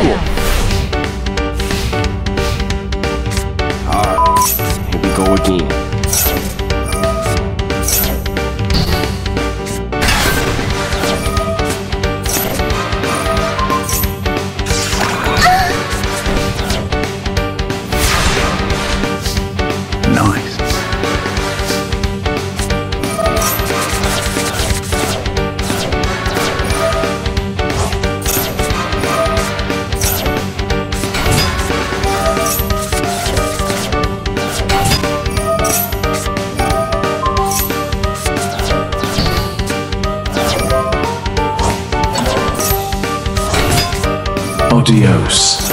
cool. Alright, here we go again. Adios.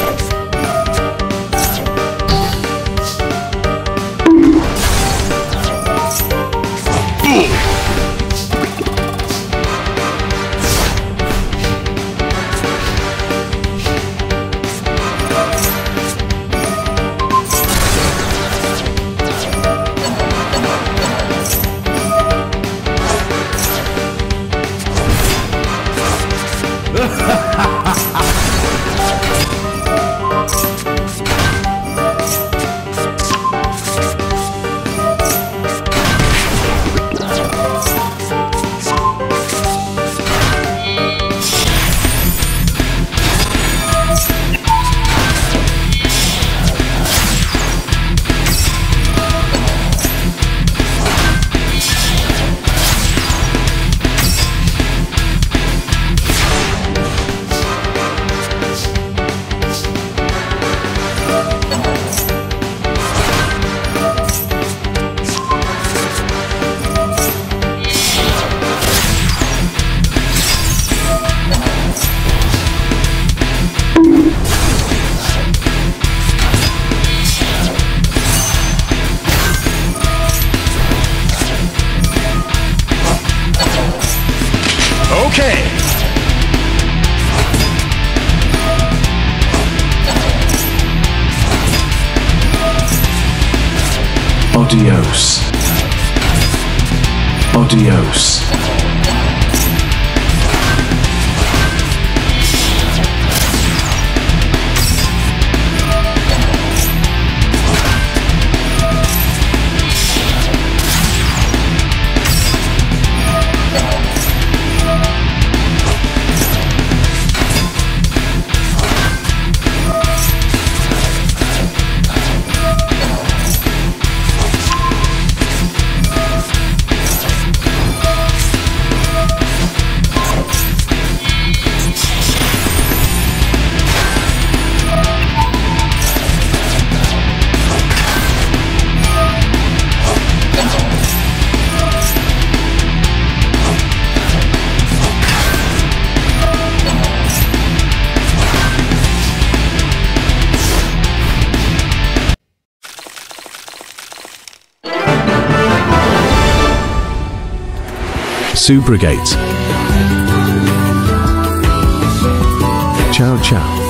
Okay. Adios. Adios. Subrogate. Ciao ciao.